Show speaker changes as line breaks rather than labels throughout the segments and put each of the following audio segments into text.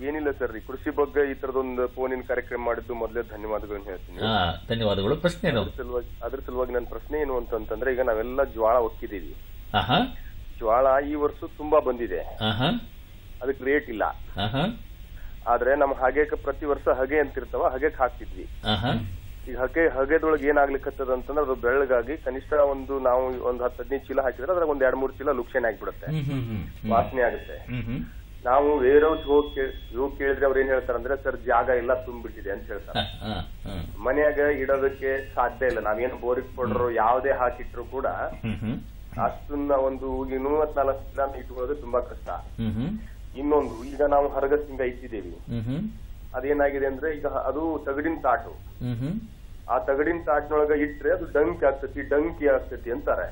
ಏನಿಲ್ಲ ಸರ್ ಈ ಕೃಷಿ ಬಗ್ಗೆ ಈ ತರದೊಂದು ಇನ್ ಕಾರ್ಯಕ್ರಮ ಮಾಡಿದ್ದು ಮೊದಲೇ ಧನ್ಯವಾದಗಳನ್ನ ಹೇಳ್ತೀನಿ.
ಹಾ ಧನ್ಯವಾದಗಳು. ಪ್ರಶ್ನೆ ಏನು?
ಅದ್ರ ಸಲುವಾಗಿ ಅದ್ರ ಸಲುವಾಗಿ ನನ್ನ ಪ್ರಶ್ನೆ ಏನು ಅಂತಂದ್ರೆ ಈಗ ನಾವೆಲ್ಲ ಜ್ವಾಳ ಒಕ್ಕಿದೀವಿ
ಆಹಾ.
ಜ್ವಾಳ ಈ ವರ್ಷ ತುಂಬಾ ಬಂದಿದೆ.
ಆಹಾ.
ಅದಕ್ಕೆ ರೇಟ್ ಇಲ್ಲ.
ಆಹಾ.
ಆದ್ರೆ ನಮ್ಮ ಹಗೆಕ ಪ್ರತಿ ವರ್ಷ ಹಗೆ ಅಂತಿರ್ತಾವ ಹಗೆಕ್ ಹಾಕ್ತಿದ್ವಿ.
ಆಹಾ.
ಈಗ ಹಗೆ ಹಗೆದೊಳಗೆ ಏನಾಗ್ಲಿಕ್ಕತ್ತದ ಅಂತಂದ್ರೆ ಅದು ಬೆಳ್ಳಗಾಗಿ ಕನಿಷ್ಠ ಒಂದು ನಾವು ಒಂದು ಹತ್ತು ಹದಿನೈದು ಚೀಲ ಹಾಕಿದ್ರೆ ಅದ್ರಾಗ ಒಂದ್ ಎರಡ್ ಮೂರ್ ಚೀಲ ಲುಕ್ಷನ್ ಆಗ್ಬಿಡುತ್ತೆ.
ಹ್ಮ್ ಹ್ಮ್ ಹ್ಮ್ ಹ್ಮ್.
ವಾಸನೆ ಆಗುತ್ತೆ.
ಹ್ಮ್ ಹ್ಮ್.
ನಾವು ವೇರ್ ಹೌಸ್ ಹೋಗಿ ಹೋಗಿ ಕೇಳಿದ್ರೆ ಅವ್ರು ಏನ್ ಹೇಳ್ತಾರಂದ್ರೆ ಸರ್ ಜಾಗ ಎಲ್ಲ ತುಂಬಿಟ್ಟಿದೆ ಅಂತ ಹೇಳ್ತಾರೆ. ಮನೆಯಾಗ ಇಡೋದಕ್ಕೆ ಸಾಧ್ಯ ಇಲ್ಲ. ನಾವೇನು ಬೋರಿಕ್ ಪೌಡರ್ ಯಾವ್ದೇ ಹಾಕಿಟ್ರು ಕೂಡ ಅಷ್ಟನ್ನ ಒಂದು ಇನ್ನೂ ಮೂವತ್ನಾಲ್ಕು ಗ್ರಾಮ್ ಇಟ್ಕೊಳ್ಳೋದು ತುಂಬಾ ಕಷ್ಟ. ಇನ್ನೊಂದು ಈಗ ನಾವು ಹರಗಸಿಂದ ಇಟ್ಟಿದ್ದೇವೆ. ಅದೇನಾಗಿದೆ ಅಂದ್ರೆ ಈಗ ಅದು ತಗಡಿನ ತಾಟು. ಆ ತಗಡಿನ ತಾಟ್ನೊಳಗ ಇಟ್ರೆ ಅದು ಡಂಕಿ ಆಗ್ತತಿ ಡಂಕಿ ಆಗ್ತತಿ ಅಂತಾರೆ.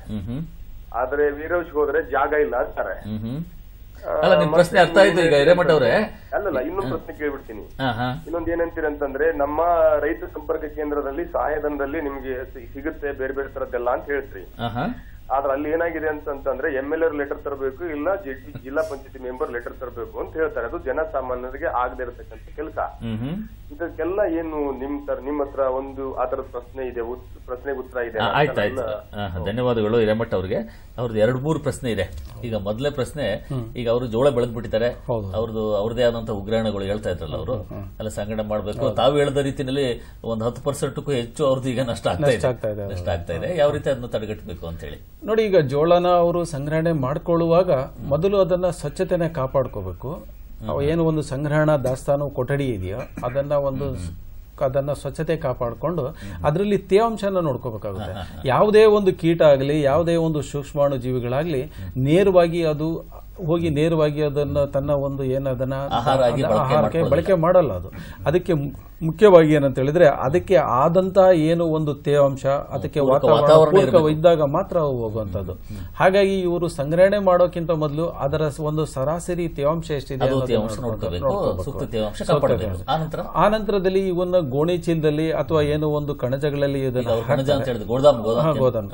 ಆದ್ರೆ ವೀರೋಜ್ ಹೋದ್ರೆ ಜಾಗ ಇಲ್ಲ ಅಂತಾರೆ.
ಅಲ್ಲ ನಿಮ್ ಪ್ರಶ್ನೆ ಅರ್ಥ ಆಯ್ತು ಈಗ ಹಿರೇಮಠ ಅವ್ರೆ
ಅಲ್ಲಲ್ಲ ಇನ್ನೊಂದು ಪ್ರಶ್ನೆ ಕೇಳ್ಬಿಡ್ತೀನಿ. ಇನ್ನೊಂದ್ ಏನಂತೀರ ಅಂತಂದ್ರೆ ನಮ್ಮ ರೈತ ಸಂಪರ್ಕ ಕೇಂದ್ರದಲ್ಲಿ ಸಹಾಯಧನದಲ್ಲಿ ನಿಮ್ಗೆ ಸಿಗುತ್ತೆ ಬೇರೆ ಬೇರೆ ತರದ್ದೆಲ್ಲ ಅಂತ ಹೇಳ್ತೀರಿ. ಆದ್ರೆ ಅಲ್ಲಿ ಏನಾಗಿದೆ ಅಂತಂದ್ರೆ ಎಂ ಎಲ್ ಎರ್ ಲೆಟರ್ ತರಬೇಕು ಇಲ್ಲ ಜಿಲ್ಲಾ ಪಂಚಾಯತಿ ಮೆಂಬರ್ ಲೆಟರ್ ತರಬೇಕು ಅಂತ ಹೇಳ್ತಾರೆ. ಅದು ಜನಸಾಮಾನ್ಯರಿಗೆ ಆಗದೆ ಇರತಕ್ಕಂತ ಕೆಲಸ. ಇದಕ್ಕೆಲ್ಲ ಏನು ನಿಮ್ ತರ ನಿಮ್ ಹತ್ರ ಒಂದು ಆತರ ಪ್ರಶ್ನೆ ಇದೆ ಪ್ರಶ್ನೆ ಪ್ರಶ್ನೆಗೆ ಉತ್ತರ ಇದೆ
ಆಯ್ತಾಯ್ತು ಆಯ್ತು ಆಯ್ತು. ಧನ್ಯವಾದಗಳು ಹಿರೇಮಠ ಅವ್ರಿಗೆ. ಅವ್ರದ್ದು ಎರಡು ಮೂರು ಪ್ರಶ್ನೆ ಇದೆ. ಈಗ ಮೊದಲೇ ಪ್ರಶ್ನೆ ಈಗ ಅವರು ಜೋಳ ಬೆಳೆದ್ ಬಿಟ್ಟಿದ್ದಾರೆ ಅವ್ರದ್ದು ಅವ್ರದೇ ಆದಂತ ಉಗ್ರಾಣಗಳು ಹೇಳ್ತಾ ಇದ್ರಲ್ಲ ಅವರು. ಅಲ್ಲ ಸಂಗ್ರಹಣೆ ಮಾಡಬೇಕು. ತಾವು ಹೇಳಿದ ರೀತಿಯಲ್ಲಿ ಒಂದು ಹತ್ತು ಪರ್ಸೆಂಟ್ಗೂ ಹೆಚ್ಚು ಅವ್ರದ್ದು ಈಗ ನಷ್ಟ ಆಗ್ತಾ ಇದೆ.
ಇದೆ,
ನಷ್ಟ ಆಗ್ತಾ ಇದೆ. ಯಾವ ರೀತಿ ಅದನ್ನ ತಡೆಗಟ್ಟಬೇಕು ಅಂತ ಹೇಳಿ.
ನೋಡಿ ಈಗ ಜೋಳನ ಅವರು ಸಂಗ್ರಹಣೆ ಮಾಡ್ಕೊಳ್ಳುವಾಗ ಮೊದಲು ಅದನ್ನ ಸ್ವಚ್ಛತೆನೆ ಕಾಪಾಡ್ಕೋಬೇಕು. ಏನು ಒಂದು ಸಂಗ್ರಹಣ ದಾಸ್ತಾನು ಕೊಠಡಿ ಇದೆಯೋ ಅದನ್ನ ಒಂದು ಅದನ್ನ ಸ್ವಚ್ಛತೆ ಕಾಪಾಡಿಕೊಂಡು ಅದರಲ್ಲಿ ತೇವಾಂಶನ ನೋಡ್ಕೋಬೇಕಾಗುತ್ತೆ. ಯಾವುದೇ ಒಂದು ಕೀಟ ಆಗಲಿ ಯಾವುದೇ ಒಂದು ಸೂಕ್ಷ್ಮಾಣು ಜೀವಿಗಳಾಗಲಿ ನೇರವಾಗಿ ಅದು ಹೋಗಿ ನೇರವಾಗಿ ಅದನ್ನ ತನ್ನ ಒಂದು ಏನದನ್ನ ಆಹಾರಕ್ಕೆ. ಬಳಕೆ ಮಾಡಲ್ಲ ಅದು. ಅದಕ್ಕೆ ಮುಖ್ಯವಾಗಿ ಏನಂತ ಹೇಳಿದ್ರೆ ಅದಕ್ಕೆ ಆದಂತ ಏನು ಒಂದು ತೇವಾಂಶ ಅದಕ್ಕೆ ವಾತಾವರಣ ಇದ್ದಾಗ ಮಾತ್ರ ಹೋಗುವಂಥದ್ದು. ಹೋಗುವಂತದ್ದು ಹಾಗಾಗಿ ಇವರು ಸಂಗ್ರಹಣೆ ಮಾಡೋಕ್ಕಿಂತ ಮೊದಲು ಅದರ ಒಂದು ಸರಾಸರಿ ತೇವಾಂಶ ಎಷ್ಟಿದೆ ಆ ನಂತರದಲ್ಲಿ ಇವನ್ನ ಗೋಣಿ ಚೀಲದಲ್ಲಿ ಅಥವಾ ಏನು ಒಂದು ಕಣಜಗಳಲ್ಲಿ
ಗೋದಾಮ್.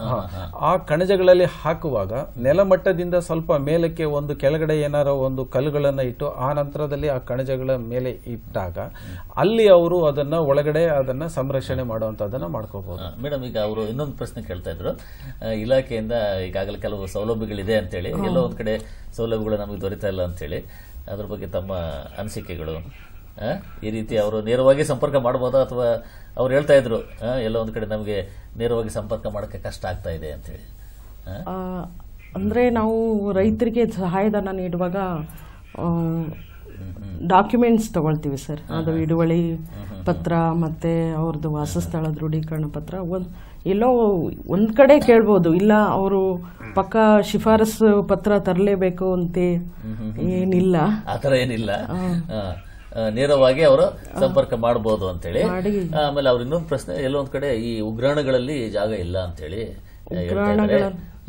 ಆ ಕಣಜಗಳಲ್ಲಿ ಹಾಕುವಾಗ ನೆಲಮಟ್ಟದಿಂದ ಸ್ವಲ್ಪ ಮೇಲಕ್ಕೆ ಒಂದು ಕೆಳಗಡೆ ಏನಾರ ಒಂದು ಕಲ್ಲುಗಳನ್ನು ಇಟ್ಟು ಆ ನಂತರದಲ್ಲಿ ಆ ಕಣಜಗಳ ಮೇಲೆ ಇಟ್ಟಾಗ ಅಲ್ಲಿ ಅವರು ಅದನ್ನ ಒಳಗಡೆ ಅದನ್ನ ಸಂರಕ್ಷಣೆ ಮಾಡುವಂತದನ್ನ ಮಾಡ್ಕೋಬಹುದು.
ಮೇಡಮ್ ಈಗ ಅವರು ಇನ್ನೊಂದು ಪ್ರಶ್ನೆ ಕೇಳ್ತಾ ಇದ್ರು. ಇಲಾಖೆಯಿಂದ ಈಗಾಗಲೇ ಕೆಲವು ಸೌಲಭ್ಯಗಳಿದೆ ಅಂತೇಳಿ. ಎಲ್ಲೋ ಒಂದ್ ಕಡೆ ಸೌಲಭ್ಯಗಳು ನಮಗೆ ದೊರೀತಾ ಇಲ್ಲ ಅಂತೇಳಿ. ಅದ್ರ ಬಗ್ಗೆ ತಮ್ಮ ಅನಿಸಿಕೆಗಳು. ಈ ರೀತಿ ಅವರು ನೇರವಾಗಿ ಸಂಪರ್ಕ ಮಾಡ್ಬೋದಾ ಅಥವಾ ಅವ್ರು ಹೇಳ್ತಾ ಇದ್ರು ಎಲ್ಲ ಒಂದ್ ಕಡೆ ನಮಗೆ ನೇರವಾಗಿ ಸಂಪರ್ಕ ಮಾಡೋಕ್ಕೆ ಕಷ್ಟ ಆಗ್ತಾ ಇದೆ ಅಂತೇಳಿ.
ಅಂದ್ರೆ ನಾವು ರೈತರಿಗೆ ಸಹಾಯಧನ ನೀಡುವಾಗ ಡಾಕ್ಯುಮೆಂಟ್ಸ್ ತಗೊಳ್ತೀವಿ ಸರ್. ಅದು ಹಿಡುವಳಿ ಪತ್ರ ಮತ್ತು ಅವ್ರದ್ದು ವಾಸಸ್ಥಳ ದೃಢೀಕರಣ ಪತ್ರ. ಒಂದು ಎಲ್ಲೋ ಒಂದು ಕಡೆ ಕೇಳ್ಬೋದು. ಇಲ್ಲ ಅವರು ಪಕ್ಕ ಶಿಫಾರಸು ಪತ್ರ ತರಲೇಬೇಕು ಅಂತ ಏನಿಲ್ಲ.
ಆ ಥರ ಏನಿಲ್ಲ. ನೇರವಾಗಿ ಅವರು ಸಂಪರ್ಕ ಮಾಡಬಹುದು ಅಂತೇಳಿ. ಆಮೇಲೆ ಅವ್ರ ಇನ್ನೊಂದು ಪ್ರಶ್ನೆ ಎಲ್ಲೊಂದು ಒಂದ್ ಕಡೆ ಈ ಉಗ್ರಾಣಗಳಲ್ಲಿ ಜಾಗ ಇಲ್ಲ ಅಂತೇಳಿ.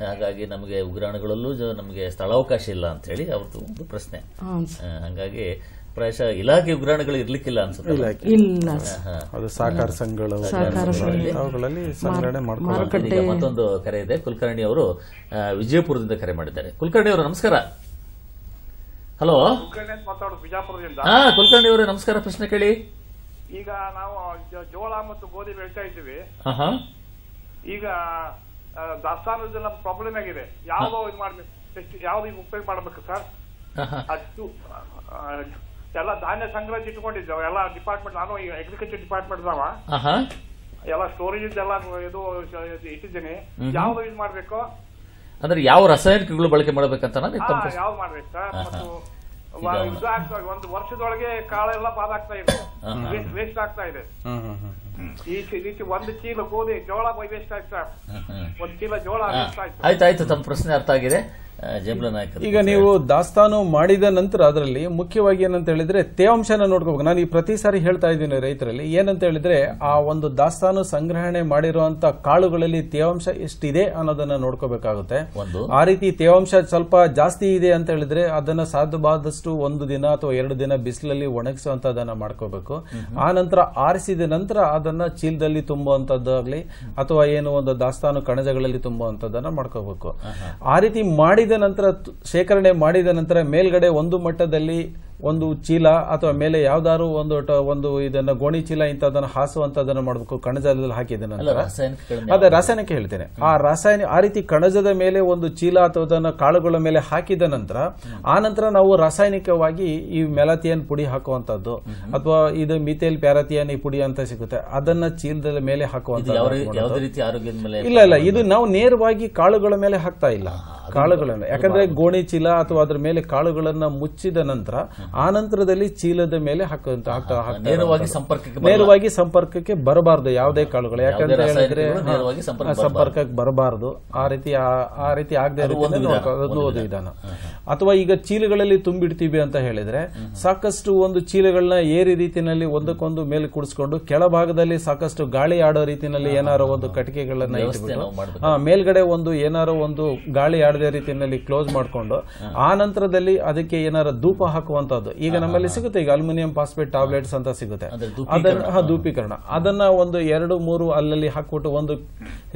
ಹಾಗಾಗಿ ನಮಗೆ ಉಗ್ರಾಣಗಳಲ್ಲೂ ನಮಗೆ ಸ್ಥಳಾವಕಾಶ ಇಲ್ಲ ಅಂತ ಹೇಳಿ ಅವ್ರದ್ದು ಒಂದು ಪ್ರಶ್ನೆ. ಹಂಗಾಗಿ ಪ್ರಾಯಶಃ ಇಲಾಖೆ ಉಗ್ರಾಣಗಳು ಇರ್ಲಿಕ್ಕಿಲ್ಲ ಅನ್ಸುತ್ತೆ.
ಇಲ್ಲ
ಅದು ಸಹಕಾರ ಸಂಘಗಳು ಅವುಗಳಲ್ಲಿ ಸಂಗ್ರಹಣೆ ಮಾಡ್ಕೊಳ್ಳೋದು.
ಮತ್ತೊಂದು ಕರೆ ಇದೆ. ಕುಲಕರ್ಣಿ ಅವರು ವಿಜಯಪುರದಿಂದ ಕರೆ ಮಾಡಿದ್ದಾರೆ. ಕುಲಕರ್ಣಿ ಅವರು ನಮಸ್ಕಾರ. ಹಲೋ. ಹಾ ಕುಲಕರ್ಣಿ ಅವರೇ ನಮಸ್ಕಾರ. ಪ್ರಶ್ನೆ ಕೇಳಿ.
ಈಗ ನಾವು ಜೋಳ ಮತ್ತು ಗೋಧಿ ಬೆಳಿತಾ ಇದ್ದೀವಿ. ಈಗ ಆ, ದಾಸ್ತಾನದ ಪ್ರಾಬ್ಲಮ್ ಆಗಿದೆ. ಯಾವ್ದೋ ಇದು ಮಾಡ್ಬೇಕು ಯಾವ ಯಾವ್ದು ಈಗ ಉಪಯೋಗ ಮಾಡ್ಬೇಕು ಸರ್. ಅಷ್ಟು ಎಲ್ಲ ಧಾನ್ಯ ಸಂಗ್ರಹ ಇಟ್ಕೊಂಡಿದ್ದೇವೆ. ಎಲ್ಲ ಡಿಪಾರ್ಟ್ಮೆಂಟ್ ನಾನು ಈಗ ಅಗ್ರಿಕಲ್ಚರ್ ಡಿಪಾರ್ಟ್ಮೆಂಟ್
ಹಾ.
ಎಲ್ಲ ಸ್ಟೋರೇಜ್ ಎಲ್ಲ ಇದು ಇಟ್ಟಿದ್ದೀನಿ. ಯಾವ ಇದು ಮಾಡ್ಬೇಕು?
ಅಂದ್ರೆ ಯಾವ ರಾಸಾಯನಿಕಗಳು ಬಳಕೆ ಮಾಡ್ಬೇಕಂತ
ಯಾವ ಮಾಡ್ಬೇಕು ಸರ್? ಮತ್ತು ಒಂದು ವರ್ಷದೊಳಗೆ ಕಾಳೆಲ್ಲ ಪಾಲಾಗ್ತಾ ಇದೆ. ವೇಸ್ಟ್ ಆಗ್ತಾ ಇದೆ. ಒಂದು ಚೀಲ ಗೋಧಿ ಜೋಳ ವೇಸ್ಟ್ ಆಯ್ತು ಸರ್. ಒಂದು ಚೀಲ ಜೋಳ ಆಯ್ತು
ಆಯ್ತಾಯ್ತು ತಮ್ಮ ಪ್ರಶ್ನೆ ಅರ್ಥ ಆಗಿದೆ.
ಈಗ ನೀವು ದಾಸ್ತಾನು ಮಾಡಿದ ನಂತರ ಅದರಲ್ಲಿ ಮುಖ್ಯವಾಗಿ ಏನಂತ ಹೇಳಿದ್ರೆ ತೇವಾಂಶನ ನೋಡ್ಕೋಬೇಕು. ನಾನು ಈ ಪ್ರತಿ ಸಾರಿ ಹೇಳ್ತಾ ಇದ್ದೀನಿ ರೈತರಲ್ಲಿ ಏನಂತ ಹೇಳಿದ್ರೆ ಆ ಒಂದು ದಾಸ್ತಾನು ಸಂಗ್ರಹಣೆ ಮಾಡಿರುವಂತ ಕಾಳುಗಳಲ್ಲಿ ತೇವಾಂಶ ಎಷ್ಟಿದೆ ಅನ್ನೋದನ್ನ ನೋಡ್ಕೋಬೇಕಾಗುತ್ತೆ.
ಒಂದು.
ಆ ರೀತಿ ತೇವಾಂಶ ಸ್ವಲ್ಪ ಜಾಸ್ತಿ ಇದೆ ಅಂತ ಹೇಳಿದ್ರೆ ಅದನ್ನ ಸಾಧ್ಯವಾದಷ್ಟು ಒಂದು ದಿನ ಅಥವಾ ಎರಡು ದಿನ ಬಿಸಿಲಲ್ಲಿ ಒಣಗಿಸುವಂತದನ್ನ ಮಾಡ್ಕೋಬೇಕು. ಆ ನಂತರ ಆರಿಸಿದ ನಂತರ ಅದನ್ನ ಚೀಲದಲ್ಲಿ ತುಂಬುವಂತದ್ದಾಗ್ಲಿ ಅಥವಾ ಏನು ಒಂದು ದಾಸ್ತಾನು ಕಣಜಗಳಲ್ಲಿ ತುಂಬುವಂತದನ್ನ ಮಾಡ್ಕೋಬೇಕು. ಆ ರೀತಿ ಮಾಡಿದ ಮಾಡಿದ ನಂತರ ಶೇಖರಣೆ ಮಾಡಿದ ನಂತರ ಮೇಲ್ಗಡೆ ಒಂದು ಮಟ್ಟದಲ್ಲಿ ಒಂದು ಚೀಲ ಅಥವಾ ಮೇಲೆ ಯಾವ್ದಾದ್ರು ಒಂದು ಒಂದು ಇದನ್ನ ಗೋಣಿ ಚೀಲ ಇಂಥದನ್ನ ಹಾಸುವಂತದನ್ನ ಮಾಡಬೇಕು ಕಣಜದಲ್ಲಿ ಹಾಕಿದ
ಅಲ್ಲ
ನಂತರ.
ರಾಸಾಯನಿಕಗಳನ್ನ
ಅದೇ ರಾಸಾಯನಿಕ ಹೇಳ್ತೇನೆ. ಆ ರಾಸಾಯನಿಕ ಆ ರೀತಿ ಕಣಜದ ಮೇಲೆ ಒಂದು ಚೀಲ ಅಥವಾ ಅದನ್ನ ಕಾಳುಗಳ ಮೇಲೆ ಹಾಕಿದ ನಂತರ ಆ ನಂತರ ನಾವು ರಾಸಾಯನಿಕವಾಗಿ ಈ ಮೆಲತಿಯನ್ ಪುಡಿ ಹಾಕುವಂತದ್ದು ಅಥವಾ ಇದು ಮಿಥೇಲ್ ಪ್ಯಾರಾಥಿಯನ್ ಈ ಪುಡಿ ಅಂತ ಸಿಗುತ್ತೆ. ಅದನ್ನ ಚೀಲದ ಮೇಲೆ ಹಾಕುವಂತ ಇಲ್ಲ ಇಲ್ಲ ಇದು ನಾವು ನೇರವಾಗಿ ಕಾಳುಗಳ ಮೇಲೆ ಹಾಕ್ತಾ ಇಲ್ಲ. ಕಾಳುಗಳನ್ನ ಯಾಕಂದ್ರೆ ಗೋಣಿ ಚೀಲ ಅಥವಾ ಅದ್ರ ಮೇಲೆ ಕಾಳುಗಳನ್ನ ಮುಚ್ಚಿದ ನಂತರ ಆ ನಂತರದಲ್ಲಿ ಚೀಲದ ಮೇಲೆ ಹಾಕುವಂತ
ನೇರವಾಗಿ ಸಂಪರ್ಕಕ್ಕೆ
ನೇರವಾಗಿ ಸಂಪರ್ಕಕ್ಕೆ ಬರಬಾರದು ಯಾವುದೇ ಕಾಳುಗಳು. ಯಾಕಂದ್ರೆ
ಯಾವುದೇ
ಹೇಳಿದ್ರೆ ಸಂಪರ್ಕಕ್ಕೆ ಬರಬಾರದು. ಆ ರೀತಿ ಆ- ರೀತಿ ಆಗದೆ
ಅದು ಒಂದು ವಿಧಾನ,
ಅಥವಾ ಈಗ ಚೀಲಗಳಲ್ಲಿ ತುಂಬಿಡ್ತೀವಿ ಅಂತ ಹೇಳಿದ್ರೆ ಸಾಕಷ್ಟು ಒಂದು ಚೀಲಗಳನ್ನ ಏರಿ ರೀತಿಯಲ್ಲಿ ಒಂದಕ್ಕೊಂದು ಮೇಲೆ ಕುಡಿಸ್ಕೊಂಡು ಕೆಳಭಾಗದಲ್ಲಿ ಸಾಕಷ್ಟು ಗಾಳಿ ಆಡೋ ರೀತಿಯಲ್ಲಿ ಏನಾರೋ ಒಂದು ಕಟ್ಟಿಗೆಗಳನ್ನ ಇಟ್ಬಿಟ್ಟು ಮೇಲ್ಗಡೆ ಒಂದು ಏನಾರೋ ಒಂದು ಗಾಳಿ ಆಡದೇ ರೀತಿಯಲ್ಲಿ ಕ್ಲೋಸ್ ಮಾಡ್ಕೊಂಡು ಆ ನಂತರದಲ್ಲಿ ಅದಕ್ಕೆ ಏನಾರ ಧೂಪ ಹಾಕುವಂತದ್ದು ಈಗ ನಮ್ಮಲ್ಲಿ ಸಿಗುತ್ತೆ. ಈಗ ಅಲ್ಯೂಮಿನಿಯಂ ಫಾಸ್ಫೇಟ್ ಟ್ಯಾಬ್ಲೆಟ್ಸ್ ಅಂತ ಸಿಗುತ್ತೆ. ಅದನ್ನ ಧೂಪೀಕರಣ ಅದನ್ನ ಒಂದು ಎರಡು ಮೂರು ಅಲ್ಲಲ್ಲಿ ಹಾಕ್ಬಿಟ್ಟು ಒಂದು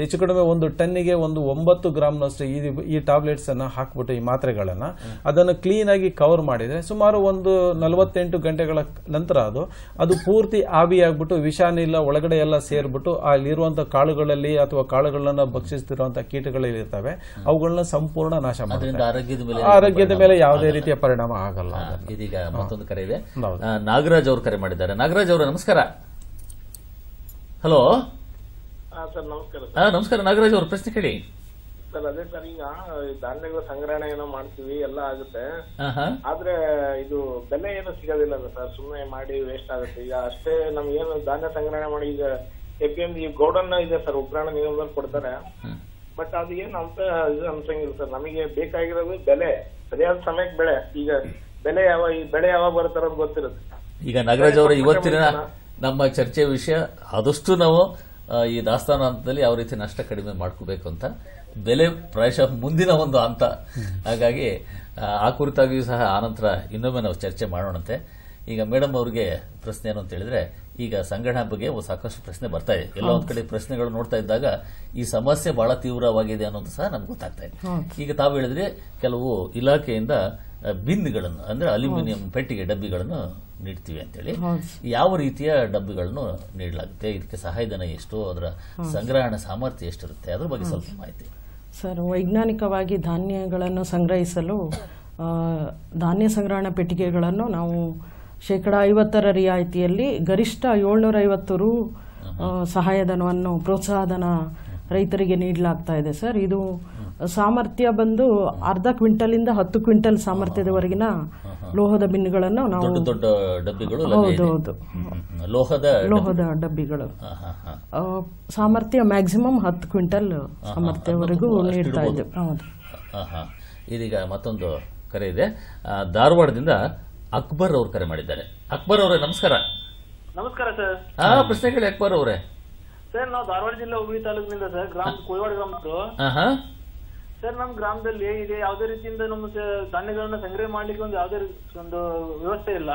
ಹೆಚ್ಚು ಕಡಿಮೆ ಒಂದು ಟನ್ನಿಗೆ ಒಂದು ಒಂಬತ್ತು ಗ್ರಾಮ್ನಷ್ಟು ಈ ಈ ಟ್ಯಾಬ್ಲೆಟ್ಸ್ ಅನ್ನ ಹಾಕ್ಬಿಟ್ಟು ಈ ಮಾತ್ರೆಗಳನ್ನ ಅದನ್ನು ಕ್ಲೀನ್ ಆಗಿ ಕವರ್ ಮಾಡಿದ್ರೆ ಸುಮಾರು ಒಂದು ನಲವತ್ತೆಂಟು ಗಂಟೆಗಳ ನಂತರ ಅದು ಅದು ಪೂರ್ತಿ ಆವಿಯಾಗ್ಬಿಟ್ಟು ವಿಷಾನಿಲ್ಲ ಒಳಗಡೆ ಎಲ್ಲ ಸೇರ್ಬಿಟ್ಟು ಅಲ್ಲಿರುವಂತ ಕಾಳುಗಳಲ್ಲಿ ಅಥವಾ ಕಾಳುಗಳನ್ನ ಭಕ್ಷಿಸ್ತಿರುವಂತ ಕೀಟಗಳಲ್ಲಿ ಇರ್ತವೆ. ಅವುಗಳನ್ನ ಸಂಪೂರ್ಣ ನಾಶ ಮಾಡುತ್ತೆ.
ಆರೋಗ್ಯದ ಮೇಲೆ
ಆರೋಗ್ಯದ ಮೇಲೆ ಯಾವುದೇ ರೀತಿಯ ಪರಿಣಾಮ ಆಗಲ್ಲ
ಇದೀಗ ಮತ್ತೊಂದು ಕರೆ ಇದೆ. ನಾಗರಾಜ್ ಅವರು ಕರೆ ಮಾಡಿದ್ದಾರೆ. ನಾಗರಾಜ್ ಅವರು ನಮಸ್ಕಾರ. ಹಲೋ
ಸರ್ ನಮಸ್ಕಾರ
ನಾಗರಾಜ್ ಅವರು ಪ್ರಶ್ನೆ ಕೇಳಿ.
ಸರ್ ಅದೇ ಸರ್ ಈಗ ಧಾನ್ಯಗಳ ಸಂಗ್ರಹಣೆ ಏನೋ ಮಾಡ್ತೀವಿ ಎಲ್ಲ ಆಗುತ್ತೆ. ಆದ್ರೆ ಇದು ಬೆಲೆ ಏನೋ ಸಿಗೋದಿಲ್ಲ ಸರ್? ಸುಮ್ಮನೆ ಮಾಡಿ ವೇಸ್ಟ್ ಆಗುತ್ತೆ. ಈಗ ಅಷ್ಟೇ ನಮ್ಗೇನು ಧಾನ್ಯ ಸಂಗ್ರಹಣೆ ಮಾಡಿ ಈಗ ಎಪಿಎಂ ಈ ಗೋಡನ್ ಇದೆ ಸರ್ ಉಗ್ರಾಣ ನಿಗಮದಲ್ಲಿ ಕೊಡ್ತಾರೆ. ಬಟ್ ಅದು ಏನು ಅಂತ ಇದು ಅನ್ಸಂಗಿಲ್ಲ ಸರ್. ನಮಗೆ ಬೇಕಾಗಿರೋದು ಬೆಲೆ ಸರಿಯಾದ ಸಮಯಕ್ಕೆ ಬೆಳೆ. ಈಗ ಬೆಲೆ ಯಾವ ಈ ಬೆಳೆ ಯಾವಾಗ ಬರ್ತಾರ ಅಂತ ಗೊತ್ತಿರುತ್ತೆ.
ಈಗ ನಾಗರಾಜ್ ಅವರು ಇವತ್ತಿನ ನಮ್ಮ ಚರ್ಚೆ ವಿಷಯ ಆದಷ್ಟು ನಾವು ಈ ದಾಸ್ತಾನು ಹಂತದಲ್ಲಿ ಯಾವ ರೀತಿ ನಷ್ಟ ಕಡಿಮೆ ಮಾಡ್ಕೋಬೇಕು ಅಂತ ಬೆಲೆ ಪ್ರಾಯಶಃ ಮುಂದಿನ ಒಂದು ಹಂತ. ಹಾಗಾಗಿ ಆ, ಕುರಿತಾಗಿಯೂ ಸಹ ಆನಂತರ ಇನ್ನೊಮ್ಮೆ ನಾವು ಚರ್ಚೆ ಮಾಡೋಣಂತೆ. ಈಗ ಮೇಡಮ್ ಅವ್ರಿಗೆ ಪ್ರಶ್ನೆ ಏನು ಅಂತ ಹೇಳಿದ್ರೆ ಈಗ ಸಂಗಣ ಬಗ್ಗೆ ಒಂದು ಸಾಕಷ್ಟು ಪ್ರಶ್ನೆ ಬರ್ತಾ ಇದೆ. ಎಲ್ಲ ಒಂದ್ ಕಡೆ ಪ್ರಶ್ನೆಗಳು ನೋಡ್ತಾ ಇದ್ದಾಗ ಈ ಸಮಸ್ಯೆ ಬಹಳ ತೀವ್ರವಾಗಿದೆ ಅನ್ನೋದು ಸಹ ನಮ್ಗೆ ಗೊತ್ತಾಗ್ತಾ ಇದೆ. ಈಗ ತಾವು ಹೇಳಿದ್ರೆ ಕೆಲವು ಇಲಾಖೆಯಿಂದ ಬಿನ್ಗಳನ್ನು ಅಂದ್ರೆ ಅಲ್ಯೂಮಿನಿಯಂ ಪೆಟ್ಟಿಗೆ ಡಬ್ಬಿಗಳನ್ನು ನೀಡ್ತೀವಿ ಅಂತೇಳಿ. ಯಾವ ರೀತಿಯ ಡಬ್ಬಿಗಳನ್ನು ನೀಡಲಾಗುತ್ತೆ? ಇದಕ್ಕೆ ಸಹಾಯಧನ ಎಷ್ಟು ಅದರ ಸಂಗ್ರಹಣ ಸಾಮರ್ಥ್ಯ ಎಷ್ಟಿರುತ್ತೆ? ಅದ್ರ ಬಗ್ಗೆ ಸ್ವಲ್ಪ ಮಾಹಿತಿ.
ಸರ್ ವೈಜ್ಞಾನಿಕವಾಗಿ ಧಾನ್ಯಗಳನ್ನು ಸಂಗ್ರಹಿಸಲು ಧಾನ್ಯ ಸಂಗ್ರಹಣಾ ಪೆಟ್ಟಿಗೆಗಳನ್ನು ನಾವು ಶೇಕಡ ಐವತ್ತರ ರಿಯಾಯಿತಿಯಲ್ಲಿ ಗರಿಷ್ಠ ಏಳ್ನೂರ ಐವತ್ತು ರು ಸಹಾಯಧನವನ್ನು ಪ್ರೋತ್ಸಾಹಧನ ರೈತರಿಗೆ ನೀಡಲಾಗ್ತಾ ಇದೆ ಸರ್. ಇದು ಸಾಮರ್ಥ್ಯ ಬಂದು ಅರ್ಧ ಕ್ವಿಂಟಲಿಂದ ಹತ್ತು ಕ್ವಿಂಟಲ್ ಸಾಮರ್ಥ್ಯದವರೆಗಿನ ಲೋಹದ ಬಿನ್ಗಳನ್ನು ನಾವು
ದೊಡ್ಡ ದೊಡ್ಡ ಡಬ್ಬಿಗಳು. ಲೋಹದ
ಲೋಹದ ಡಬ್ಬಿಗಳು. ಸಾಮರ್ಥ್ಯ ಮ್ಯಾಕ್ಸಿಮಮ್ ಹತ್ತು ಕ್ವಿಂಟಲ್ ಸಾಮರ್ಥ್ಯವರೆಗೂ ನೀಡ್ತಾ
ಇದೆ.
ಇದ್ದೇವೆ ಹೌದು.
ಇದೀಗ ಮತ್ತೊಂದು ಕರೆ ಇದೆ. ಧಾರವಾಡದಿಂದ ಅಕ್ಬರ್ ಅವರು ಕರೆ ಮಾಡಿದ್ದಾರೆ. ಅಕ್ಬರ್ ಅವರೇ ನಮಸ್ಕಾರ.
ನಮಸ್ಕಾರ ಸರ್.
ಹಾ ಪ್ರಶ್ನೆ ಕೇಳಿ ಅಕ್ಬರ್ ಅವರೇ.
ಸರ್ ನಾವು ಧಾರವಾಡ ಜಿಲ್ಲೆ ಹುಬ್ಳಿ ತಾಲೂಕಿನಿಂದ ಸರ್ ಗ್ರಾಮ ಕೋಯವಾಡ ಗ್ರಾಮದ್ದು.
ಹಾ
ಸರ್ ನಮ್ಮ ಗ್ರಾಮದಲ್ಲಿ ಇದೆ ಯಾವುದೇ ರೀತಿಯಿಂದ ನಮ್ಮ ಧಾನ್ಯಗಳನ್ನ ಸಂಗ್ರಹ ಮಾಡ್ಲಿಕ್ಕೆ ಒಂದು ಯಾವುದೇ ಒಂದು ವ್ಯವಸ್ಥೆ ಇಲ್ಲ.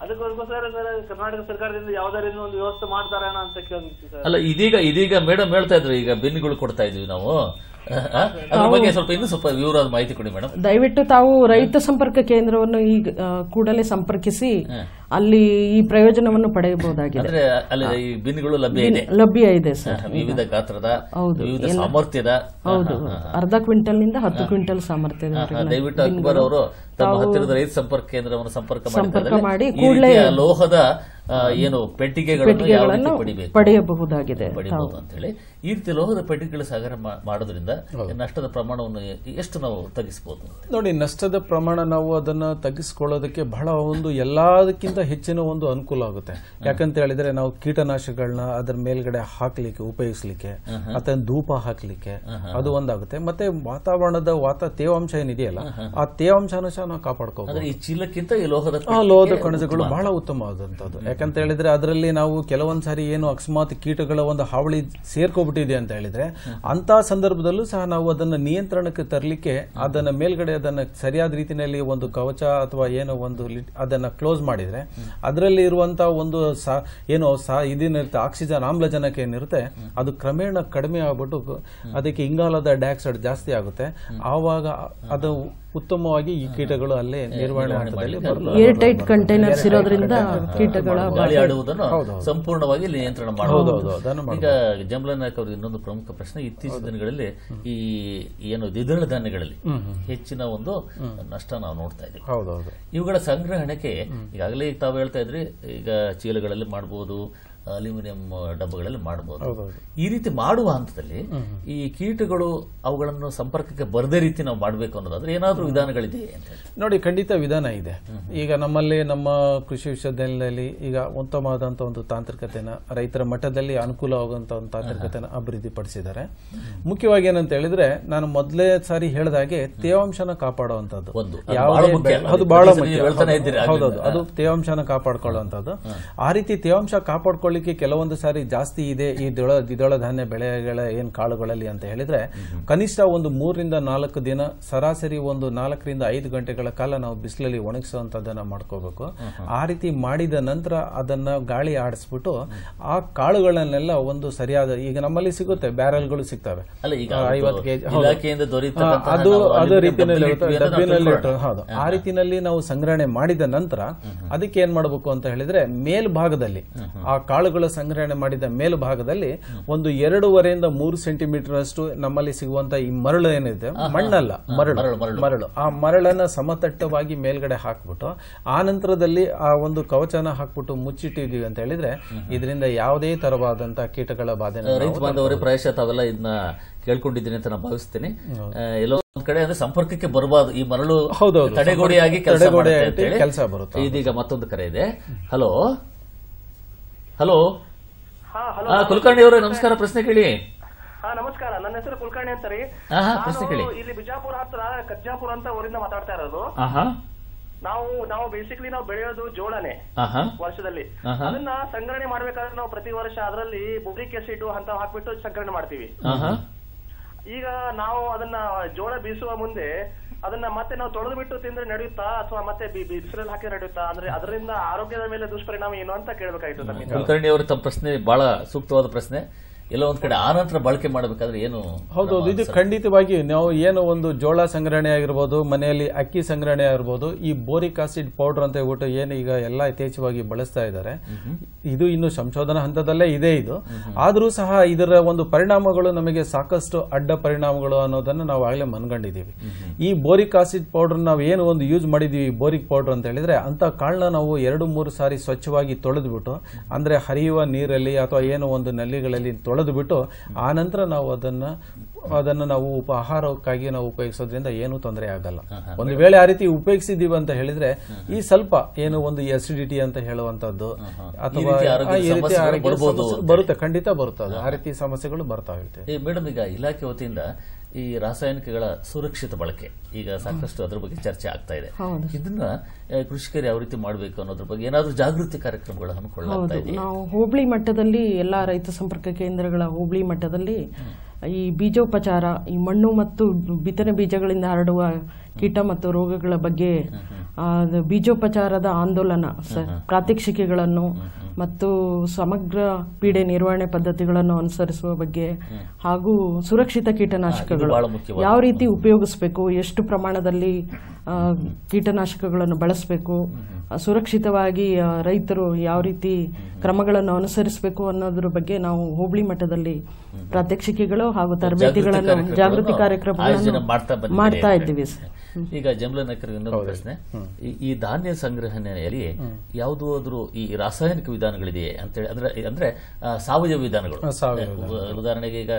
ಅದಕ್ಕೋಸ್ಕರ ಸರ್ ಕರ್ನಾಟಕ ಸರ್ಕಾರದಿಂದ ಯಾವುದೇ ರೀತಿ ಒಂದು ವ್ಯವಸ್ಥೆ ಮಾಡ್ತಾರೇನೋ ಅಂತ ಕೇಳಿದ್ವಿ
ಅಲ್ಲ ಇದೀಗ ಇದೀಗ ಮೇಡಮ್ ಹೇಳ್ತಾ ಇದ್ರು ಈಗ ಬಿನ್ಗಳು ಕೊಡ್ತಾ ಇದೀವಿ ನಾವು. ಅದ್ರ ಬಗ್ಗೆ ಸ್ವಲ್ಪ ಇನ್ನೂ ಸ್ವಲ್ಪ ವಿವರವಾದ ಮಾಹಿತಿ ಕೊಡಿ ಮೇಡಮ್.
ದಯವಿಟ್ಟು ತಾವು ರೈತ ಸಂಪರ್ಕ ಕೇಂದ್ರವನ್ನು ಈಗ ಕೂಡಲೇ ಸಂಪರ್ಕಿಸಿ ಅಲ್ಲಿ ಈ ಪ್ರಯೋಜನವನ್ನು ಪಡೆಯಬಹುದಾಗಿದೆ.
ಅಲ್ಲಿ ಈ ಬಿನ್ಗಳು ಲಭ್ಯ ಇದೆ?
ಲಭ್ಯ ಇದೆ ಸರ್.
ವಿವಿಧ ಗಾತ್ರದ
ಹೌದು.
ವಿವಿಧ ಸಾಮರ್ಥ್ಯದ
ಹೌದು. ಅರ್ಧ ಕ್ವಿಂಟಲ್ನಿಂದ ಹತ್ತು ಕ್ವಿಂಟಲ್ ಸಾಮರ್ಥ್ಯದ
ದಯವಿಟ್ಟು ಅಕ್ಬರ್ ಅವರು ತಮ್ಮ ಹತ್ತಿರದ ರೈತ ಸಂಪರ್ಕ ಕೇಂದ್ರವನ್ನು ಸಂಪರ್ಕ
ಸಂಪರ್ಕ ಮಾಡಿ
ಕೂಡಲೇ ಲೋಹದ ಏನು ಪೆಟ್ಟಿಗೆಗಳನ್ನು
ಪಡೆಯಬಹುದಾಗಿದೆ.
ಪಡೆಯಬಹುದು ಅಂತ ಹೇಳಿ ಈ ರೀತಿ ಲೋಹದ ಪೆಟ್ಟಿಗೆಗಳ ಸಾಗರ ಮಾಡೋದ್ರಿಂದ ನಷ್ಟದ ಪ್ರಮಾಣವನ್ನು ಎಷ್ಟು ನಾವು ತಗ್ಗಿಸಬಹುದು
ನೋಡಿ ನಷ್ಟದ ಪ್ರಮಾಣ ನಾವು ಅದನ್ನ ತಗ್ಗಿಸ್ಕೊಳ್ಳೋದಕ್ಕೆ ಬಹಳ ಒಂದು ಎಲ್ಲದಕ್ಕಿಂತ ಹೆಚ್ಚಿನ ಒಂದು ಅನುಕೂಲ ಆಗುತ್ತೆ. ಯಾಕಂತ ಹೇಳಿದ್ರೆ ನಾವು ಕೀಟನಾಶಕಗಳನ್ನ ಅದರ ಮೇಲ್ಗಡೆ ಹಾಕ್ಲಿಕ್ಕೆ ಉಪಯೋಗಿಸ್ಲಿಕ್ಕೆ ಅಥವಾ ಧೂಪ ಹಾಕ್ಲಿಕ್ಕೆ ಅದು ಒಂದಾಗುತ್ತೆ. ಮತ್ತೆ ವಾತಾವರಣದ ವಾತ ತೇವಾಂಶ ಏನಿದೆಯಲ್ಲ ಆ ತೇವಾಂಶನ ಸಹ ನಾವು ಕಾಪಾಡ್ಕೋಬಹುದು
ಈ ಚೀಲಕ್ಕಿಂತ ಈ ಲೋಹದ
ಲೋಹದ ಕಣಜಗಳು ಬಹಳ ಉತ್ತಮವಾದಂತದ್ದು ಯಾಕಂತ ಹೇಳಿದ್ರೆ ಅದರಲ್ಲಿ ನಾವು ಕೆಲವೊಂದು ಸಾರಿ ಏನು ಅಕಸ್ಮಾತ್ ಕೀಟಗಳ ಒಂದು ಹಾವಳಿ ಸೇರ್ಕೊಬಿಟ್ಟಿದೆ ಅಂತ ಹೇಳಿದ್ರೆ ಅಂತ ಸಂದರ್ಭದಲ್ಲೂ ಸಹ ನಾವು ಅದನ್ನ ನಿಯಂತ್ರಣಕ್ಕೆ ತರಲಿಕ್ಕೆ ಅದನ್ನ ಮೇಲ್ಗಡೆ ಅದನ್ನ ಸರಿಯಾದ ರೀತಿಯಲ್ಲಿ ಒಂದು ಕವಚ ಅಥವಾ ಏನೋ ಒಂದು ಅದನ್ನ ಕ್ಲೋಸ್ ಮಾಡಿದ್ರೆ ಅದರಲ್ಲಿ ಇರುವಂತಹ ಒಂದು ಏನು ಇದೇನಿರುತ್ತೆ ಆಕ್ಸಿಜನ್ ಆಮ್ಲಜನಕ ಏನಿರುತ್ತೆ ಅದು ಕ್ರಮೇಣ ಕಡಿಮೆ ಆಗ್ಬಿಟ್ಟು ಅದಕ್ಕೆ ಇಂಗಾಲದ ಡೈಆಕ್ಸೈಡ್ ಜಾಸ್ತಿ ಆಗುತ್ತೆ. ಆವಾಗ ಅದು ಉತ್ತಮವಾಗಿ ಈ ಕೀಟಗಳು ಅಲ್ಲೇ ನಿರ್ವಹಣೆ
ಏರ್ ಟೈಟ್ ಕಂಟೈನರ್ಸ್ ಇರೋದ್ರಿಂದ ಕೀಟಗಳ
ಗಾಳಿ ಆಡುವುದನ್ನು ಸಂಪೂರ್ಣವಾಗಿ ನಿಯಂತ್ರಣ
ಹೌದು,
ಮಾಡಬಹುದು ಈಗ ಜಂಬಲ ನಾಯಕ್ ಅವರಿಗೆ ಇನ್ನೊಂದು ಪ್ರಮುಖ ಪ್ರಶ್ನೆ. ಇತ್ತೀಚಿನ ದಿನಗಳಲ್ಲಿ ಈ ಏನು ದ್ವಿದಳ ಧಾನ್ಯಗಳಲ್ಲಿ ಹೆಚ್ಚಿನ ಒಂದು ನಷ್ಟ ನಾವು ನೋಡ್ತಾ ಇದ್ದೀವಿ. ಇವುಗಳ ಸಂಗ್ರಹಣೆಗೆ ಈಗಾಗಲೇ ಈಗ ತಾವು ಹೇಳ್ತಾ ಇದ್ರಿ ಈಗ ಚೀಲಗಳಲ್ಲಿ ಮಾಡಬಹುದು ಅಲ್ಯೂಮಿನಿಯಂ ಡಬ್ಬಗಳಲ್ಲಿ ಮಾಡಬಹುದು. ಈ ರೀತಿ ಮಾಡುವ ಹಂತದಲ್ಲಿ ಈ ಕೀಟಗಳು ಅವುಗಳನ್ನು ಸಂಪರ್ಕಕ್ಕೆ ಬರದೇ ರೀತಿ ನಾವು ಮಾಡಬೇಕು ಅನ್ನೋದಾದ್ರೆ ಏನಾದರೂ ವಿಧಾನಗಳಿದೆ
ನೋಡಿ ಖಂಡಿತ ವಿಧಾನ ಇದೆ. ಈಗ ನಮ್ಮಲ್ಲಿ ನಮ್ಮ ಕೃಷಿ ವಿಶ್ವವಿದ್ಯಾಲಯದಲ್ಲಿ ಈಗ ಉತ್ತಮವಾದಂತಹ ಒಂದು ತಾಂತ್ರಿಕತೆನ ರೈತರ ಮಟ್ಟದಲ್ಲಿ ಅನುಕೂಲವಾಗುವಂತ ಒಂದು ತಾಂತ್ರಿಕತೆನ ಅಭಿವೃದ್ಧಿ ಪಡಿಸಿದ್ದಾರೆ ಮುಖ್ಯವಾಗಿ ಏನಂತ ಹೇಳಿದ್ರೆ ನಾನು ಮೊದಲೇ ಸಾರಿ ಹೇಳಿದಾಗೆ ತೇವಾಂಶನ ಕಾಪಾಡುವಂತದ್ದು.
ಅದು ಬಹಳ ಮುಖ್ಯ.
ಹೌದೌದು. ಅದು ತೇವಾಂಶನ ಕಾಪಾಡ್ಕೊಳ್ಳುವಂಥದ್ದು. ಆ ರೀತಿ ತೇವಾಂಶ ಕಾಪಾಡ್ಕೊಳ್ಳಿಕ್ಕೆ ಕೆಲವೊಂದು ಸಾರಿ ಜಾಸ್ತಿ ಇದೆ ಈ ದ್ವಿಳ ದ್ವಿದಳ ಧಾನ್ಯ ಬೆಳೆಗಳ ಏನ್ ಕಾಳುಗಳಲ್ಲಿ ಅಂತ ಹೇಳಿದ್ರೆ ಕನಿಷ್ಠ ಒಂದು ಮೂರರಿಂದ ನಾಲ್ಕು ದಿನ ಸರಾಸರಿ ಒಂದು ನಾಲ್ಕರಿಂದ ಐದು ಗಂಟೆಗಳ ಕಾಲ ನಾವು ಬಿಸಿಲಲ್ಲಿ ಒಣಗಿಸುವಂತದನ್ನ ಮಾಡ್ಕೋಬೇಕು. ಆ ರೀತಿ ಮಾಡಿದ ನಂತರ ಅದನ್ನ ಗಾಳಿ ಆಡಿಸ್ಬಿಟ್ಟು ಆ ಕಾಳುಗಳನ್ನೆಲ್ಲ ಒಂದು ಸರಿಯಾದ ಈಗ ನಮ್ಮಲ್ಲಿ ಸಿಗುತ್ತೆ ಬ್ಯಾರಲ್ಗಳು ಸಿಗ್ತವೆ.
ಅದು
ಐವತ್ತು ಕೆಜಿ ಅದು ರೀತಿಯಲ್ಲಿ ಡಬ್ಬಿನಲ್ಲಿ ಹೌದು. ಆ ರೀತಿನಲ್ಲಿ ನಾವು ಸಂಗ್ರಹಣೆ ಮಾಡಿದ ನಂತರ ಅದಕ್ಕೆ ಏನ್ ಮಾಡಬೇಕು ಅಂತ ಹೇಳಿದ್ರೆ ಮೇಲ್ಭಾಗದಲ್ಲಿ ಆ ಕಾಳುಗಳ ಸಂಗ್ರಹಣೆ ಮಾಡಿದ ಮೇಲ್ಭಾಗದಲ್ಲಿ ಒಂದು ಎರಡೂವರೆಯಿಂದ ಮೂರು ಸೆಂಟಿಮೀಟರ್ ಅಷ್ಟು ನಮ್ಮಲ್ಲಿ ಸಿಗುವಂತ ಈ ಮರಳು ಏನಿದೆ ಮಣ್ಣಲ್ಲ ಮರಳು
ಮರಳು,
ಆ ಮರಳನ್ನ ಸಮತಟ್ಟವಾಗಿ ಮೇಲ್ಗಡೆ ಹಾಕ್ಬಿಟ್ಟು ಆ ನಂತರದಲ್ಲಿ ಆ ಒಂದು ಕವಚನ ಹಾಕ್ಬಿಟ್ಟು ಮುಚ್ಚಿಟ್ಟಿದೀವಿ ಅಂತ ಹೇಳಿದ್ರೆ ಇದರಿಂದ ಯಾವುದೇ ತರವಾದಂತಹ ಕೀಟಗಳ ಬಾಧೆ
ರೈತ ಬಾಂಧವರೇ ಪ್ರಾಯಶಃ ತಾವೆಲ್ಲ ಇದನ್ನ ಕೇಳ್ಕೊಂಡಿದ್ದೀನಿ ಅಂತ ನಾನು ಭಾವಿಸ್ತೀನಿ. ಎಲ್ಲೋ ಒಂದ್ ಕಡೆ ಅಂದ್ರೆ ಸಂಪರ್ಕಕ್ಕೆ ಬರಬಾರ್ದು. ಈ ಮರಳು. ತಡೆಗೋಡೆಯಾಗಿ ಕೆಲಸ
ಮಾಡುತ್ತೆ ಕೆಲಸ ಬರುತ್ತೆ.
ಇದೀಗ ಮತ್ತೊಂದು ಕರೆ ಇದೆ. ಹಲೋ. ಹಲೋ? ಕುಲಕರ್ಣಿ ಅವರೇ ನಮಸ್ಕಾರ ಪ್ರಶ್ನೆ ಕೇಳಿ.
ಹಾ ನಮಸ್ಕಾರ. ನನ್ನ ಹೆಸರು ಕುಲಕರ್ಣಿ ಅಂತ ರೀ.
ಪ್ರಶ್ನೆ ಕೇಳಿ.
ಇಲ್ಲಿ ಬಿಜಾಪುರ ಹತ್ರ ಕಜ್ಜಾಪುರ ಅಂತ ಊರಿಂದ ಮಾತಾಡ್ತಾ ಇರೋದು. ನಾವು ನಾವು ಬೇಸಿಕಲಿ ನಾವು ಬೆಳೆಯೋದು ಜೋಳನೆ ವರ್ಷದಲ್ಲಿ. ಅದನ್ನ ಸಂಗ್ರಹಣೆ ಮಾಡ್ಬೇಕಾದ್ರೆ ನಾವು ಪ್ರತಿ ವರ್ಷ ಅದರಲ್ಲಿ ಬುಬ್ರಿಕ್ ಎಸಿಡ್ ಅಂತ ಹಾಕ್ಬಿಟ್ಟು ಸಂಗ್ರಹಣೆ ಮಾಡ್ತೀವಿ. ಈಗ ನಾವು ಅದನ್ನ ಜೋಳ ಬೀಸುವ ಮುಂದೆ ಅದನ್ನ ಮತ್ತೆ ನಾವು ತೊಳೆದು ಬಿಟ್ಟು ತಿಂದ್ರೆ ನಡೆಯುತ್ತಾ ಅಥವಾ ಮತ್ತೆ ಬಿಸಿಲಲ್ಲಿ ಹಾಕಿ ನಡೆಯುತ್ತಾ? ಅಂದ್ರೆ ಅದರಿಂದ ಆರೋಗ್ಯದ ಮೇಲೆ ದುಷ್ಪರಿಣಾಮ ಏನು ಅಂತ ಕೇಳಬೇಕಾಯ್ತು
ಕುಲಕರ್ಣಿ ಅವರು ತಮ್ಮ ಪ್ರಶ್ನೆ ಬಹಳ ಸೂಕ್ತವಾದ ಪ್ರಶ್ನೆ. ಎಲ್ಲೋ ಒಂದ್ ಕಡೆ ಆ ನಂತರ ಬಳಕೆ ಮಾಡಬೇಕಾದ್ರೆ ಏನು
ಹೌದು ಇದು ಖಂಡಿತವಾಗಿ ನಾವು ಏನು ಒಂದು ಜೋಳ ಸಂಗ್ರಹಣೆ ಆಗಿರ್ಬೋದು ಮನೆಯಲ್ಲಿ ಅಕ್ಕಿ ಸಂಗ್ರಹಣೆ ಆಗಿರ್ಬೋದು ಈ ಬೋರಿಕ್ ಆಸಿಡ್ ಪೌಡರ್ ಅಂತ ಹೇಳ್ಬಿಟ್ಟು ಏನು ಈಗ ಎಲ್ಲ ಯಥೇಚ್ಛವಾಗಿ ಬಳಸ್ತಾ ಇದ್ದಾರೆ. ಇದು ಇನ್ನು ಸಂಶೋಧನಾ ಹಂತದಲ್ಲೇ ಇದೆ ಇದು. ಆದರೂ ಸಹ ಇದರ ಒಂದು ಪರಿಣಾಮಗಳು ನಮಗೆ ಸಾಕಷ್ಟು ಅಡ್ಡ ಪರಿಣಾಮಗಳು ಅನ್ನೋದನ್ನ ನಾವು ಆಗಲೇ ಮನ್ಕೊಂಡಿದ್ದೀವಿ ಈ ಬೋರಿಕ್ ಆಸಿಡ್ ಪೌಡರ್ ನಾವು ಏನು ಒಂದು ಯೂಸ್ ಮಾಡಿದೀವಿ ಬೋರಿಕ್ ಪೌಡರ್ ಅಂತ ಹೇಳಿದ್ರೆ ಅಂತ ಕಾಳನ್ನ ನಾವು ಎರಡು ಮೂರು ಸಾರಿ ಸ್ವಚ್ಛವಾಗಿ ತೊಳೆದ್ಬಿಟ್ಟು ಅಂದ್ರೆ ಹರಿಯುವ ನೀರಲ್ಲಿ ಅಥವಾ ಏನು ಒಂದು ನಲ್ಲಿಗಳಲ್ಲಿ ತೊಳೆದು ಬಿಟ್ಟು ಆ ನಂತರ ನಾವು ಅದನ್ನ ಅದನ್ನು ನಾವು ಉಪ ಆಹಾರಕ್ಕಾಗಿ ನಾವು ಉಪಯೋಗಿಸೋದ್ರಿಂದ ಏನೂ ತೊಂದರೆ ಆಗಲ್ಲ. ಒಂದು ವೇಳೆ ಆ ರೀತಿ ಉಪಯೋಗಿಸಿದೀವಿ ಅಂತ ಹೇಳಿದ್ರೆ ಈ ಸ್ವಲ್ಪ ಏನು ಒಂದು ಎಸಿಡಿಟಿ ಅಂತ ಹೇಳುವಂತದ್ದು ಅಥವಾ
ಈ ರೀತಿ
ಬರುತ್ತೆ ಖಂಡಿತ ಬರುತ್ತೆ ಆ ರೀತಿ ಸಮಸ್ಯೆಗಳು ಬರ್ತಾ
ಏ ಮೇಡಮ್ ಈಗ ಇಲಾಖೆ ವತಿಯಿಂದ ಈ ರಾಸಾಯನಿಕಗಳ ಸುರಕ್ಷಿತ ಬಳಕೆ. ಈಗ ಸಾಕಷ್ಟು ಅದ್ರ ಬಗ್ಗೆ ಚರ್ಚೆ ಆಗ್ತಾ ಇದೆ. ಇದನ್ನ ಕೃಷಿಕರು ಯಾವ ರೀತಿ ಮಾಡಬೇಕು ಅನ್ನೋದ್ರ ಬಗ್ಗೆ ಏನಾದರೂ ಜಾಗೃತಿ ಕಾರ್ಯಕ್ರಮಗಳು ಹಮ್ಮಿಕೊಳ್ಳಲಾಗ್ತಾ
ಹೌದು. ನಾವು ಹೋಬಳಿ ಮಟ್ಟದಲ್ಲಿ ಎಲ್ಲ ರೈತ ಸಂಪರ್ಕ ಕೇಂದ್ರಗಳ ಹೋಬಳಿ ಮಟ್ಟದಲ್ಲಿ ಈ ಬೀಜೋಪಚಾರ ಈ ಮಣ್ಣು ಮತ್ತು ಬಿತ್ತನೆ ಬೀಜಗಳಿಂದ ಹರಡುವ ಕೀಟ ಮತ್ತು ರೋಗಗಳ ಬಗ್ಗೆ ಬೀಜೋಪಚಾರದ ಆಂದೋಲನ ಪ್ರಾತ್ಯಕ್ಷಿಕೆಗಳನ್ನು ಮತ್ತು ಸಮಗ್ರ ಪೀಡೆ ನಿರ್ವಹಣೆ ಪದ್ಧತಿಗಳನ್ನು ಅನುಸರಿಸುವ ಬಗ್ಗೆ ಹಾಗೂ ಸುರಕ್ಷಿತ ಕೀಟನಾಶಕಗಳು. ಯಾವ ರೀತಿ ಉಪಯೋಗಿಸಬೇಕು ಎಷ್ಟು ಪ್ರಮಾಣದಲ್ಲಿ ಕೀಟನಾಶಕಗಳನ್ನು ಬಳಸಬೇಕು ಸುರಕ್ಷಿತವಾಗಿ ರೈತರು ಯಾವ ರೀತಿ ಕ್ರಮಗಳನ್ನು ಅನುಸರಿಸಬೇಕು ಅನ್ನೋದ್ರ ಬಗ್ಗೆ ನಾವು ಹೋಬಳಿ ಮಟ್ಟದಲ್ಲಿ ಪ್ರಾತ್ಯಕ್ಷಿಕೆಗಳು ಹಾಗೂ ತರಬೇತಿಗಳನ್ನು ಜಾಗೃತಿ ಕಾರ್ಯಕ್ರಮಗಳನ್ನು
ಮಾಡ್ತಾ
ಇದ್ದೀವಿ ಸರ್
ಈಗ ಜಮಲ ಇನ್ನೊಂದು ಪ್ರಶ್ನೆ. ಈ- ಈ ಧಾನ್ಯ ಸಂಗ್ರಹಣೆಯಲ್ಲಿ ಯಾವುದಾದ್ರೂ ಈ ರಾಸಾಯನಿಕ ವಿಧಾನಗಳಿದೆಯೇ ಅಂತೇಳಿ ಅಂದ್ರೆ ಅಂದ್ರೆ ಸಾವಯವ ವಿಧಾನಗಳು.
ಸಾವಯವ
ಉದಾಹರಣೆಗೆ ಈಗ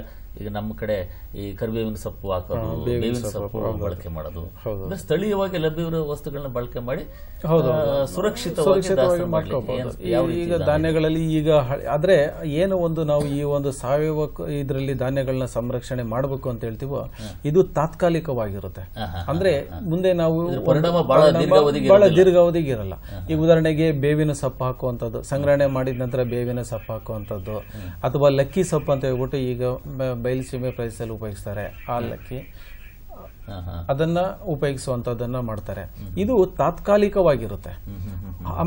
ಈಗ ನಮ್ಮ ಕಡೆ ಈ ಕರಿಬೇವಿನ ಸೊಪ್ಪು ಹಾಕೋದು
ಬೇವಿನ ಸೊಪ್ಪು,
ಬಳಕೆ ಮಾಡೋದು. ಅಂದ್ರೆ ಸ್ಥಳೀಯವಾಗಿ ಲಭ್ಯವಿರುವ ವಸ್ತುಗಳನ್ನ ಬಳಕೆ ಮಾಡಿ ಸುರಕ್ಷಿತವಾಗಿ
ಈಗ ಧಾನ್ಯಗಳಲ್ಲಿ ಈಗ ಆದ್ರೆ ಏನು ಒಂದು ನಾವು ಈ ಒಂದು ಸಾವಯವ ಇದರಲ್ಲಿ ಧಾನ್ಯಗಳನ್ನ ಸಂರಕ್ಷಣೆ ಮಾಡಬೇಕು ಅಂತ ಹೇಳ್ತೀವೋ ಇದು ತಾತ್ಕಾಲಿಕವಾಗಿರುತ್ತೆ. ಅಂದ್ರೆ ಮುಂದೆ ನಾವು
ಬಹಳ ದೀರ್ಘಾವಧಿಗೆ
ಬಹಳ ದೀರ್ಘಾವಧಿಗೆ ಇರಲ್ಲ. ಈಗ ಉದಾಹರಣೆಗೆ ಬೇವಿನ ಸೊಪ್ಪು ಹಾಕುವಂಥದ್ದು ಸಂಗ್ರಹಣೆ ಮಾಡಿದ ನಂತರ ಬೇವಿನ ಸೊಪ್ಪು ಹಾಕುವಂಥದ್ದು ಅಥವಾ ಲಕ್ಕಿ ಸೊಪ್ಪು ಅಂತ ಹೇಳ್ಬಿಟ್ಟು ಈಗ ಬ- ಬಯಲುಸೀಮೆ ಪ್ರದೇಶದಲ್ಲಿ ಉಪಯೋಗಿಸ್ತಾರೆ ಆ ಲಕ್ಕಿ
ಹಾ, ಹಾ.
ಅದನ್ನ ಉಪಯೋಗಿಸುವಂತದನ್ನ ಮಾಡ್ತಾರೆ. ಇದು ತಾತ್ಕಾಲಿಕವಾಗಿರುತ್ತೆ.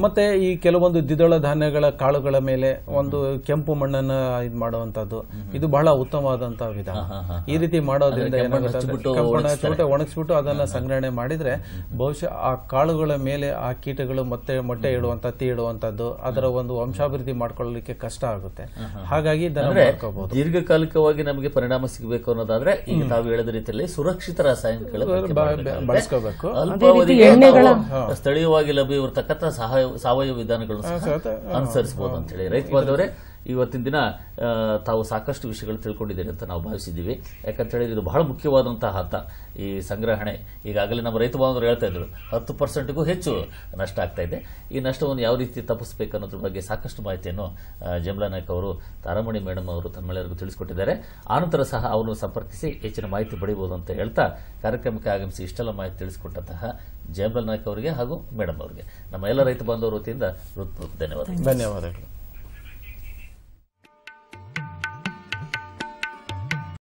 ಮತ್ತೆ ಈ ಕೆಲವೊಂದು ದ್ವಿದಳ ಧಾನ್ಯಗಳ ಕಾಳುಗಳ ಮೇಲೆ ಒಂದು ಕೆಂಪು ಮಣ್ಣನ್ನ ಇದು ಮಾಡುವಂತದ್ದು ಇದು ಬಹಳ ಉತ್ತಮವಾದಂತಹ ವಿಧಾನ. ಈ ರೀತಿ ಮಾಡೋದ್ರಿಂದ ಏನಾಗುತ್ತೆ ಒಣಗಿಸ್ಬಿಟ್ಟು ಅದನ್ನ ಸಂಗ್ರಹಣೆ ಮಾಡಿದ್ರೆ ಬಹುಶಃ ಆ ಕಾಳುಗಳ ಮೇಲೆ ಆ ಕೀಟಗಳು ಮತ್ತೆ ಮೊಟ್ಟೆ ಇಡುವಂತ ತೀ ಇಡುವಂತದ್ದು ಅದರ ಒಂದು ವಂಶಾಭಿವೃದ್ಧಿ ಮಾಡ್ಕೊಳ್ಳಲಿಕ್ಕೆ ಕಷ್ಟ ಆಗುತ್ತೆ. ಹಾಗಾಗಿ ಇದನ್ನ
ದೀರ್ಘಕಾಲಿಕವಾಗಿ ನಮಗೆ ಪರಿಣಾಮ ಸಿಗಬೇಕು ಅನ್ನೋದಾದ್ರೆ ಈಗ ತಾವು ಹೇಳಿದ ರೀತಿಯಲ್ಲಿ ಸುರಕ್ಷಿತ ರಾಸಾಯನಿಕಗಳ.
ಬಳಸ್ಕೋಬೇಕು.
ಅಲ್ಪಾವಧಿಗೆ ಸ್ಥಳೀಯವಾಗಿ ಲಭ್ಯವಿರತಕ್ಕಂಥ ಸಾವಯವ ಸಾವಯವ ವಿಧಾನಗಳನ್ನು ಸಹ ಅನುಸರಿಸಬಹುದು ಅಂತ ಹೇಳಿ ರೈತ ಬಾಂಧವರೇ ಇವತ್ತಿನ ದಿನ ತಾವು ಸಾಕಷ್ಟು ವಿಷಯಗಳು ತಿಳ್ಕೊಂಡಿದ್ದೇನೆ ಅಂತ ನಾವು ಭಾವಿಸಿದ್ದೀವಿ. ಯಾಕಂತ ಹೇಳಿದ್ರೆ ಇದು ಬಹಳ ಮುಖ್ಯವಾದಂತಹ ಹಂತ. ಈ ಸಂಗ್ರಹಣೆ, ಈಗಾಗಲೇ ನಮ್ಮ ರೈತ ಬಾಂಧವರು ಹೇಳ್ತಾ ಇದ್ರು, ಹತ್ತು ಪರ್ಸೆಂಟ್ಗೂ ಹೆಚ್ಚು ನಷ್ಟ ಆಗ್ತಾ ಇದೆ. ಈ ನಷ್ಟವನ್ನು ಯಾವ ರೀತಿ ತಪ್ಪಿಸಬೇಕು ಅನ್ನೋದ್ರ ಬಗ್ಗೆ ಸಾಕಷ್ಟು ಮಾಹಿತಿಯನ್ನು ಜಮ್ಲಾ ನಾಯ್ಕ ಅವರು, ತಾರಾಮಣಿ ಮೇಡಮ್ ಅವರು ತಮ್ಮೆಲ್ಲರಿಗೂ ತಿಳಿಸಿಕೊಟ್ಟಿದ್ದಾರೆ. ಆನಂತರ ಸಹ ಅವರನ್ನು ಸಂಪರ್ಕಿಸಿ ಹೆಚ್ಚಿನ ಮಾಹಿತಿ ಪಡೆಯಬಹುದು ಅಂತ ಹೇಳ್ತಾ, ಕಾರ್ಯಕ್ರಮಕ್ಕೆ ಆಗಮಿಸಿ ಇಷ್ಟೆಲ್ಲ ಮಾಹಿತಿ ತಿಳಿಸಿಕೊಟ್ಟಂತಹ ಜಯಬಲ್ ನಾಯ್ಕ ಅವರಿಗೆ ಹಾಗೂ ಮೇಡಮ್ ಅವರಿಗೆ. ನಮ್ಮ ಎಲ್ಲ ರೈತ ಬಾಂಧವರ ವತಿಯಿಂದ ಹೃತ್ಪೂರ್ವಕ ಧನ್ಯವಾದ
ಧನ್ಯವಾದಗಳು.